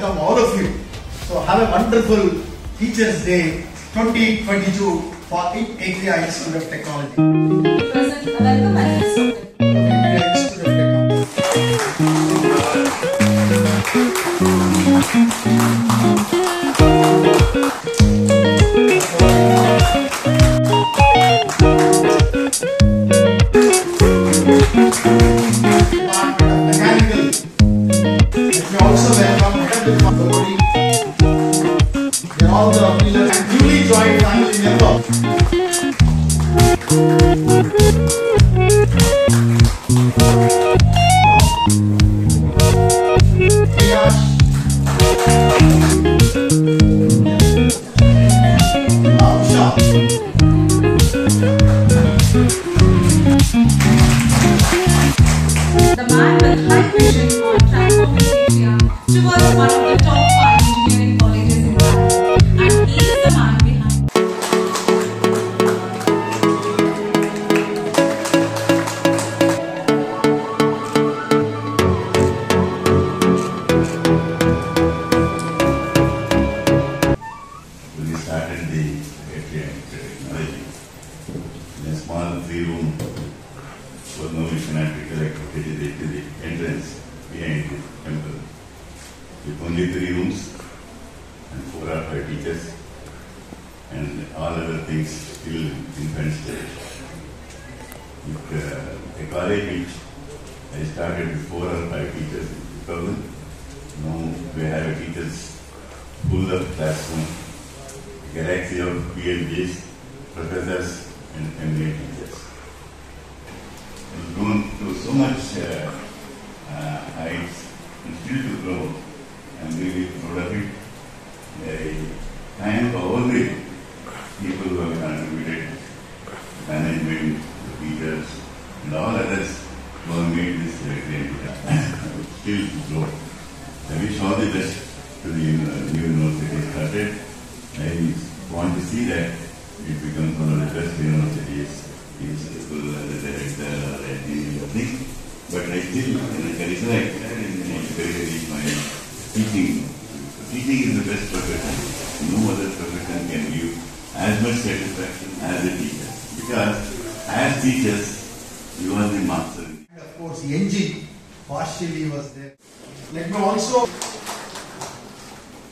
welcome all of you. So have a wonderful Teachers Day 2022 for Atria Institute of Technology. Present, welcome instructed. Institute of Technology. Me also welcome head With uh, college which I started with four or five teachers in 2000. Now we have a teachers full of classroom a galaxy of PhDs, professors, and MBA teachers. We've grown to so much uh, uh, heights and still to grow. I'm really proud of it. I thank all the people who have contributed, management, the teachers, and all others who have made this uh, great still to grow. I wish all the best to the uh, new university started. I want to see that it becomes one of the best universities in school as a director or anything. But I still, in a career, I want to encourage my teaching. Teaching is the best profession. No other profession can give as much satisfaction as a teacher. Because as teachers, you are the master. And of course, NG partially was there. Let me also uh,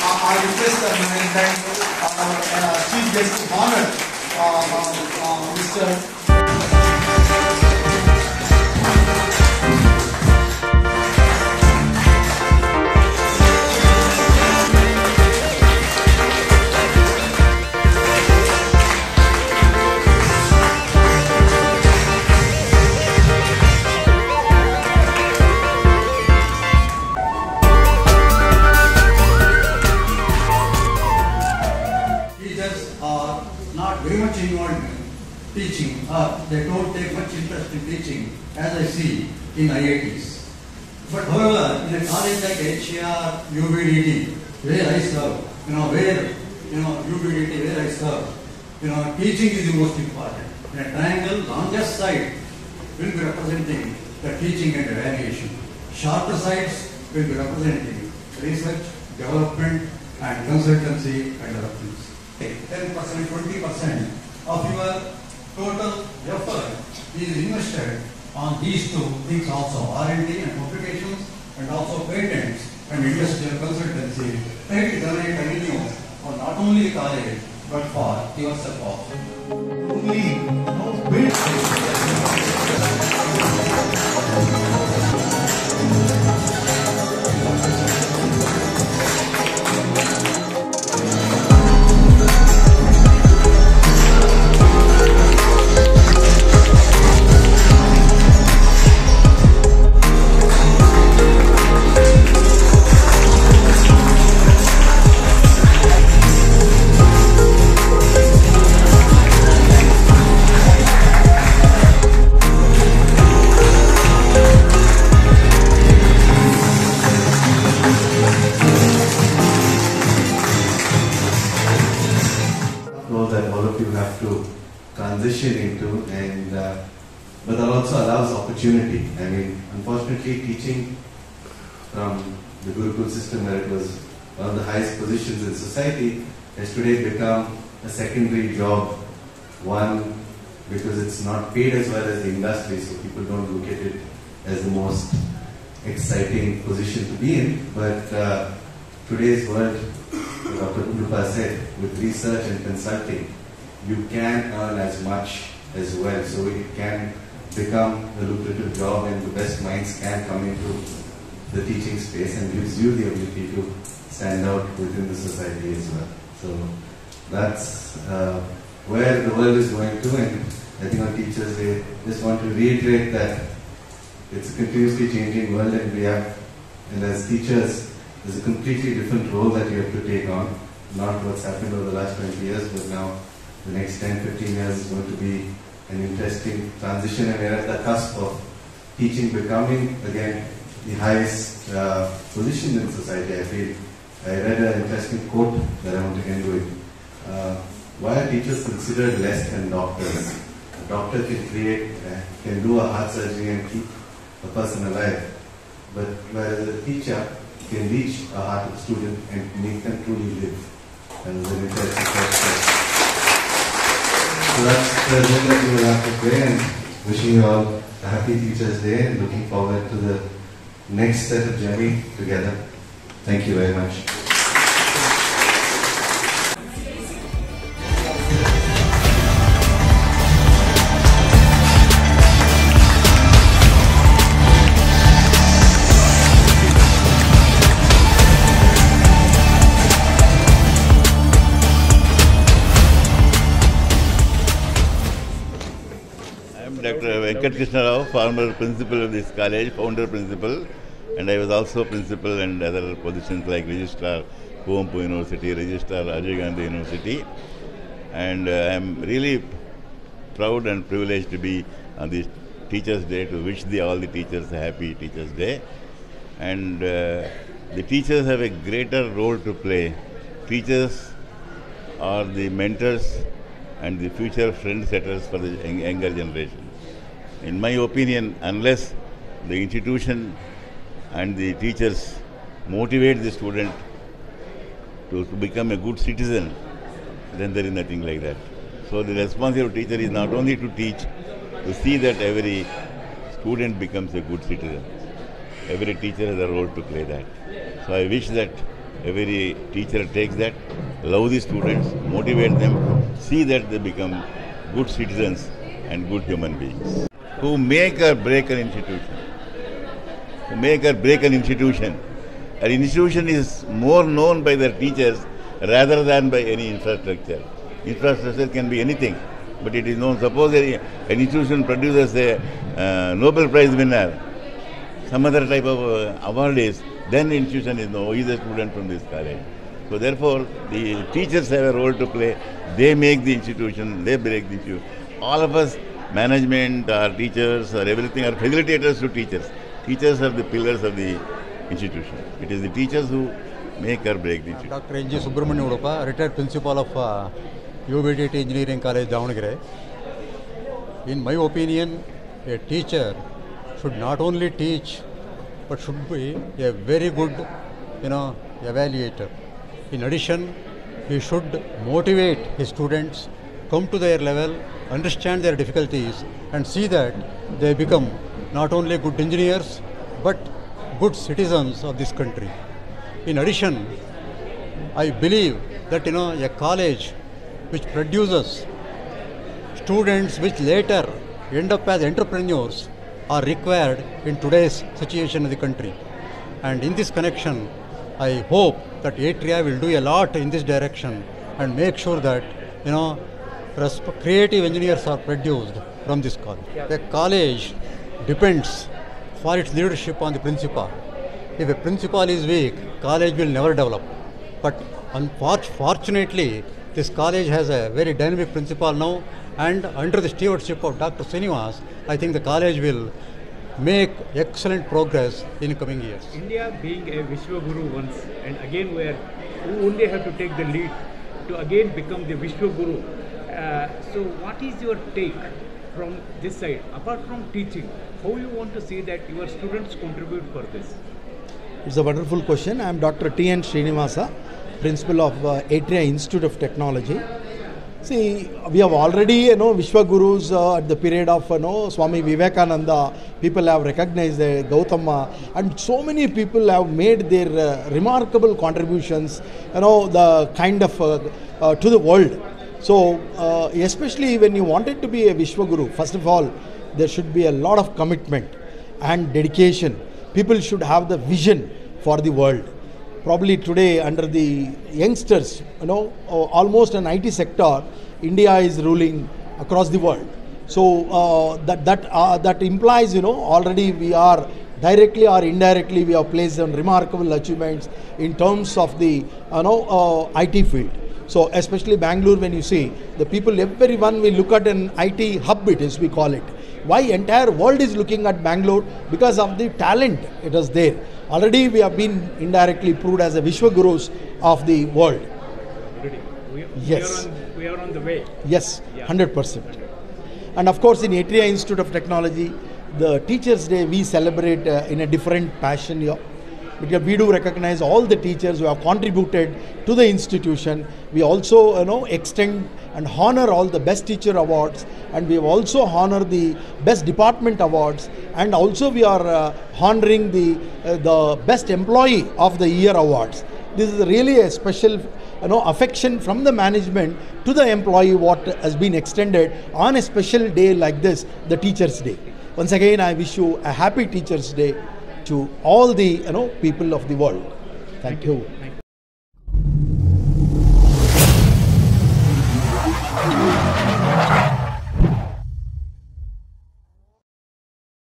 I request that my thank our uh, chief guest of honor, uh, uh, Mr. teaching they don't take much interest in teaching as I see in IITs. But however, in a college like HCR, UBDT, where I serve, you know, where, you know, UBDT, where I serve, you know, teaching is the most important. In a triangle, longest side will be representing the teaching and evaluation. Shorter sides will be representing research, development, and consultancy and other things. 10%, 20% of your total effort is invested on these two things also, R&D and publications and also patents and industrial consultancy. That is generate revenue for not only the college but for yourself also. only that all of you have to transition into, and uh, but that also allows opportunity. I mean, unfortunately, teaching from the Gurukul system where it was one of the highest positions in society has today become a secondary job. One, because it's not paid as well as the industry, so people don't look at it as the most exciting position to be in. But uh, today's world, Dr. Udupa said, with research and consulting, you can earn as much as well. So it can become a lucrative job and the best minds can come into the teaching space and gives you the ability to stand out within the society as well. So that's uh, where the world is going to and I think our teachers they just want to reiterate that it's a continuously changing world and we have and as teachers there's a completely different role that you have to take on. Not what's happened over the last 20 years, but now the next 10, 15 years is going to be an interesting transition and we're at the cusp of teaching becoming again the highest uh, position in society. I feel I read an interesting quote that I want to end with. Uh, why are teachers considered less than doctors? A doctor can create, uh, can do a heart surgery and keep a person alive, but whereas a teacher can reach a heart student and make them truly live. And an interesting question. So that's the agenda we will have for today and wishing you all a happy Teachers Day and looking forward to the next set of journey together. Thank you very much. Venkat Krishna Rao, former principal of this college, founder principal, and I was also principal and other positions like registrar, Kuvempu University, registrar, Rajiv Gandhi University. And uh, I am really proud and privileged to be on this Teachers' Day to wish the, all the teachers a happy Teachers' Day. And uh, the teachers have a greater role to play. Teachers are the mentors and the future friend setters for the younger generation. In my opinion, unless the institution and the teachers motivate the student to, to become a good citizen, then there is nothing like that. So the responsibility of teacher is not only to teach, to see that every student becomes a good citizen. Every teacher has a role to play that. So I wish that every teacher takes that, love the students, motivate them, see that they become good citizens and good human beings. Who make or break an institution. Who make or break an institution. An institution is more known by their teachers rather than by any infrastructure. Infrastructure can be anything, but it is known. Suppose an institution produces a uh, Nobel Prize winner, some other type of uh, award is, then the institution is known, he is a student from this college. So therefore, the teachers have a role to play. They make the institution, they break the institution. All of us, management, our teachers, our everything our facilitators to teachers. Teachers are the pillars of the institution. It is the teachers who make or break the institution. Dr. N.G. Subramanian Udupa, retired principal of uh, Engineering College, Davanagere. In my opinion, a teacher should not only teach, but should be a very good, you know, evaluator. In addition, he should motivate his students come to their level understand their difficulties and see that they become not only good engineers but good citizens of this country in addition i believe that you know a college which produces students which later end up as entrepreneurs are required in today's situation of the country. And in this connection, I hope that Atria will do a lot in this direction and make sure that you know creative engineers are produced from this college. The college depends for its leadership on the principal. If a principal is weak, college will never develop. But unfortunately, this college has a very dynamic principal now, and under the stewardship of Dr. Srinivas, I think the college will make excellent progress in coming years. India being a Vishwaguru once, and again we we only have to take the lead to again become the Vishwaguru. So, what is your take from this side, apart from teaching? How you want to see that your students contribute for this? It's a wonderful question. I am Dr. T. N. Srinivasa, principal of uh, Atria Institute of Technology. See, we have already, you know, Vishwagurus uh, at the period of, you know, Swami Vivekananda. People have recognized uh, Gautama, and so many people have made their uh, remarkable contributions, you know, the kind of uh, uh, to the world. So, uh, especially when you wanted to be a Vishwaguru, first of all, there should be a lot of commitment and dedication. People should have the vision for the world probably today under the youngsters, you know, uh, almost an IT sector, India is ruling across the world. So uh, that that uh, that implies, you know, already we are directly or indirectly we have placed on remarkable achievements in terms of the you know uh, IT field. So especially Bangalore, when you see the people, everyone will look at an IT hub, it is we call it. Why entire world is looking at Bangalore because of the talent it is there. Already we have been indirectly proved as a Vishwagurus of the world. Already. We, Yes. we, are on, we are on the way. Yes, Yeah. 100%. And of course, in Atria Institute of Technology, the Teachers' Day we celebrate uh, in a different passion here. Because we do recognize all the teachers who have contributed to the institution. We also, you know, extend and honor all the best teacher awards, and we also honor the best department awards, and also we are uh, honoring the uh, the best employee of the year awards. This is really a special you know affection from the management to the employee what has been extended on a special day like this the teachers day once again i wish you a happy teachers day to all the you know people of the world. Thank you